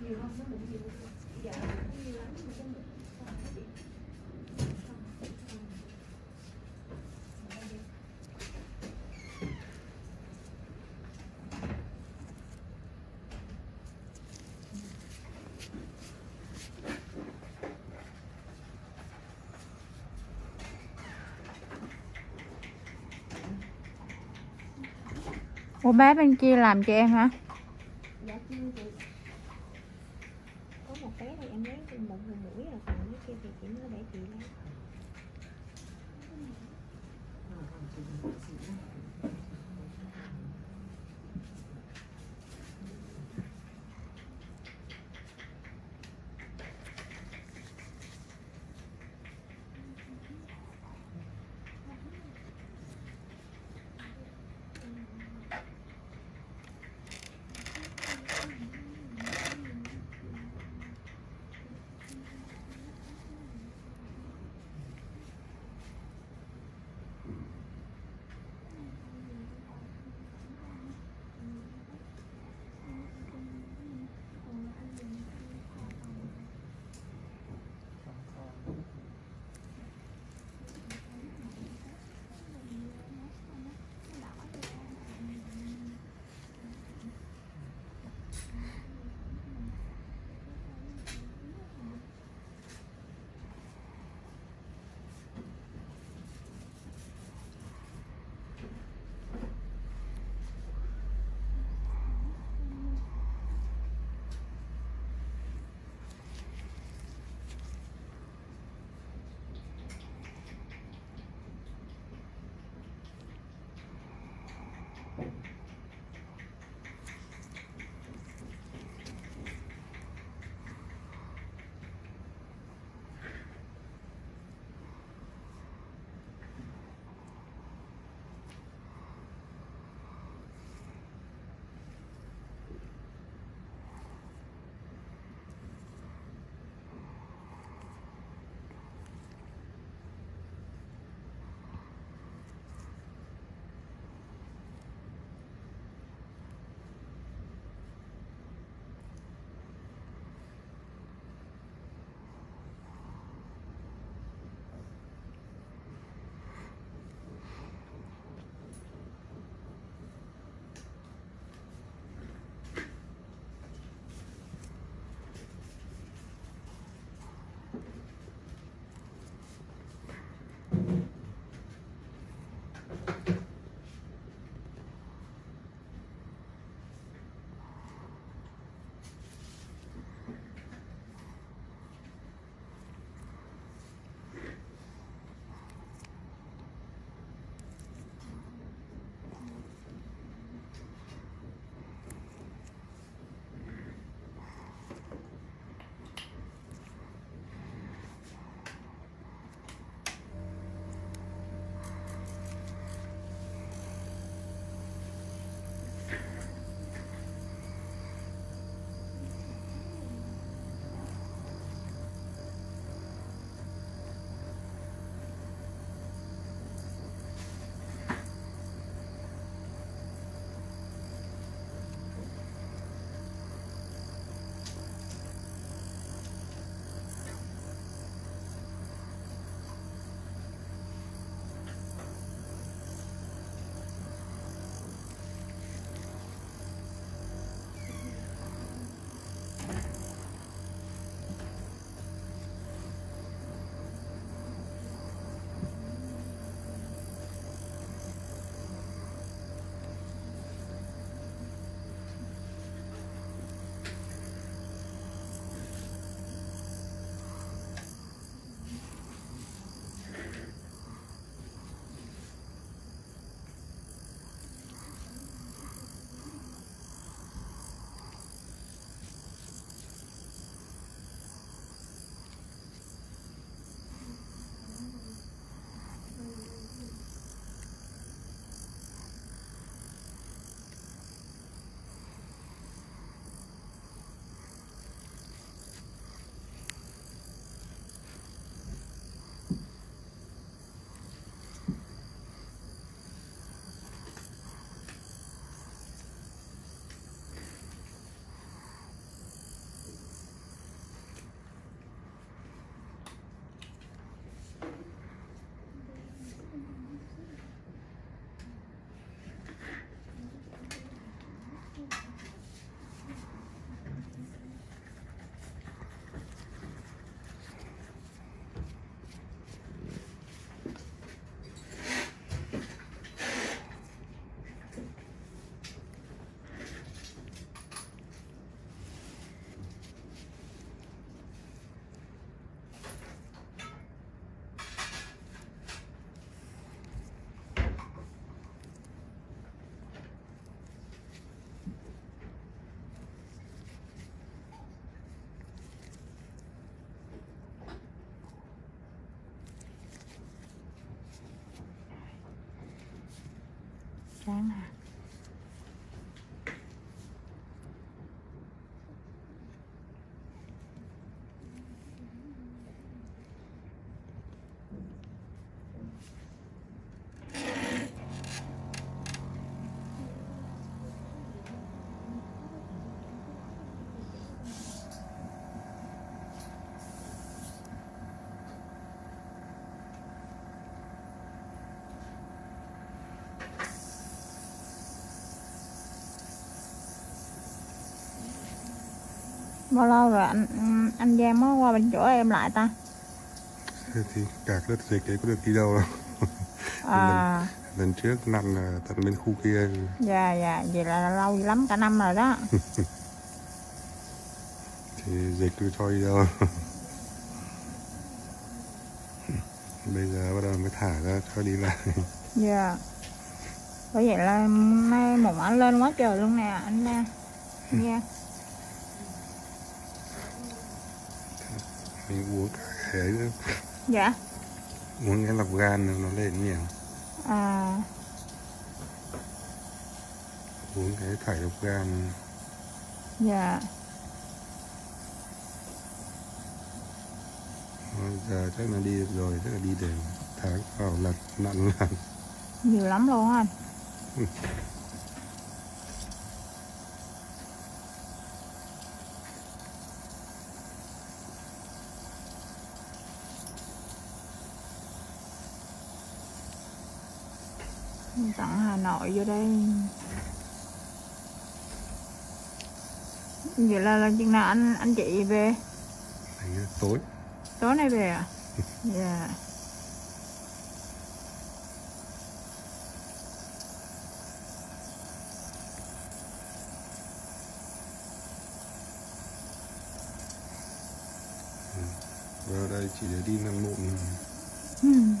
nhiều không nó cũng nhiều dạ nhiều lắm mà Ủa bé bên kia làm cho em hả? 三啊 bao lâu rồi anh anh Giang mới qua bên chỗ em lại ta? Thì cả cái đợt dịch ấy có được đi đâu đâu. À. lần trước nằm là tận bên khu kia. Dạ dạ vậy là lâu lắm cả năm rồi đó. Thì dịch tôi cho đi đâu. Bây giờ bắt đầu mới thả ra cho đi lại. Dạ. Bởi vậy là nay một ảnh lên quá trời luôn nè anh nè nha mình uống cả nữa dạ. Uống cái lọc gan nó lên nhiều. À. Uống cái thải độc gan. Dạ. Thôi giờ chắc là đi được rồi chắc là đi để tháng vào lật nặn lần nhiều lắm luôn á anh tận Hà Nội vô đây. Vậy là, là chừng nào anh anh chị về? Ra tối. Tối nay về à? Dạ. Vào đây chỉ để đi năn mụn Hmm.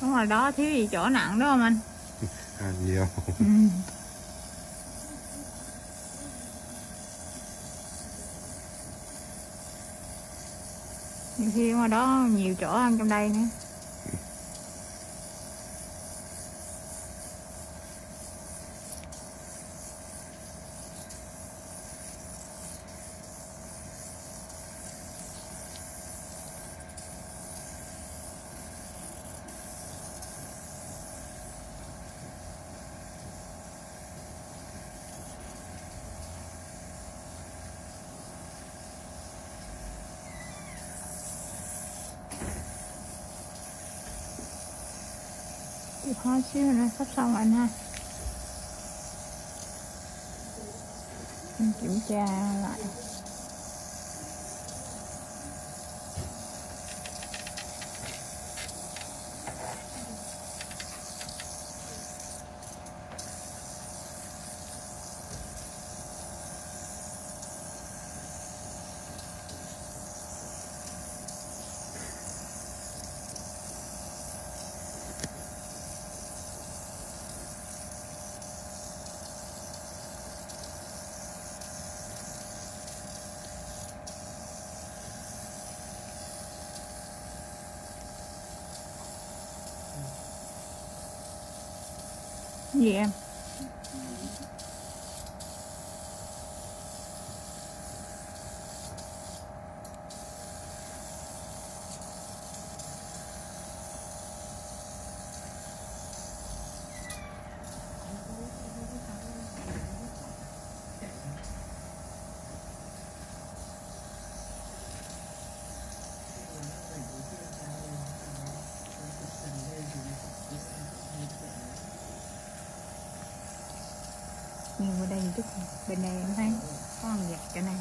Đúng rồi đó thiếu gì chỗ nặng đúng không anh? à, nhiều Ừ. Nhiều khi ngoài đó nhiều chỗ hơn trong đây nữa Chịu xíu nữa sắp xong rồi anh ha Em kiểm tra lại. Gì em chút bên này em thấy có con giặt cái này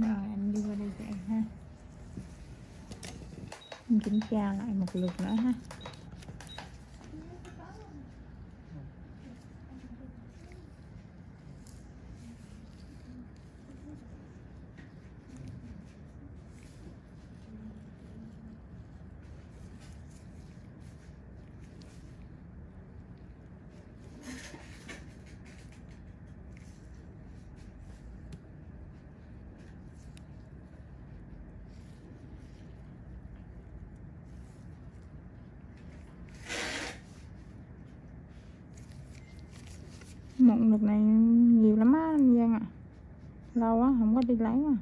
rồi anh đi qua đây cho em ha. Anh kiểm tra lại một lượt nữa ha mụn đợt này nhiều lắm á anh Giang ạ lâu quá không có đi lấy mà.